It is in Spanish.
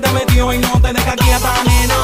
te metió y no te deja quieta, nena.